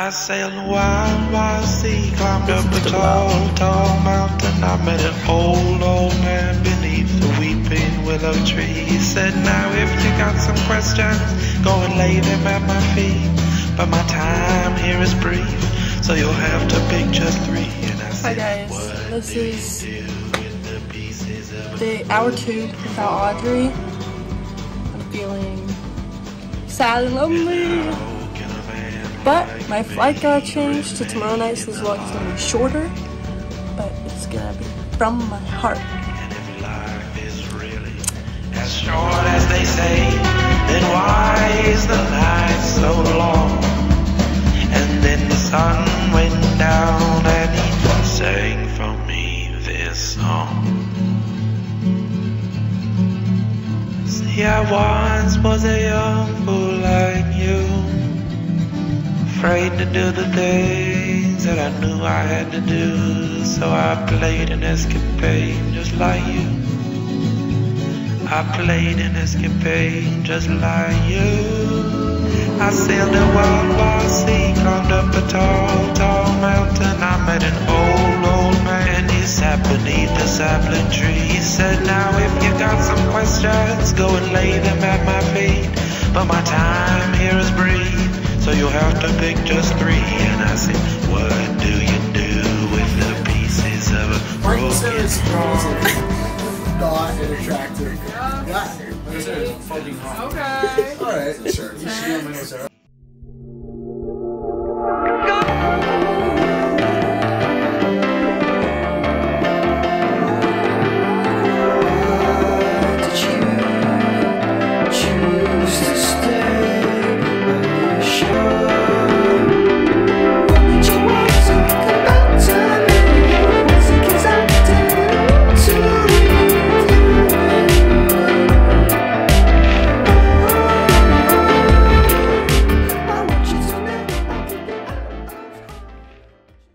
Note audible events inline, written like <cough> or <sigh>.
I sailed a wild, wild sea, climbed up a tall, tall mountain. I met an old, old man beneath the weeping willow tree. He said, Now, if you got some questions, go and lay them at my feet. But my time here is brief, so you'll have to pick just three. And I Hi said, guys, "What this is do with the pieces of the hour two without Audrey. I'm feeling sad and lonely. Broken man?" But my flight got changed to tomorrow night, so this vlog is gonna be shorter. But it's gonna be from my heart. And if life is really as short as they say, then why is the night so long? And then the sun went down and he sang for me this song. See, I once was a young you, afraid to do the things that I knew I had to do. So I played an escapade just like you. I played an escapade just like you. I sailed a wild, wild sea, climbed up a tall, tall mountain. I met an old, old man. He sat beneath a sapling tree. He said, Now, if you got some questions, go and lay them at my feet. But my time here so you'll have to pick just three. And I said, What do you do with the pieces of a Martin said broken it's heart? <laughs> not an attractive guy. Like I said, fucking hot. Okay. Alright, sure. You should be on my nose, alright?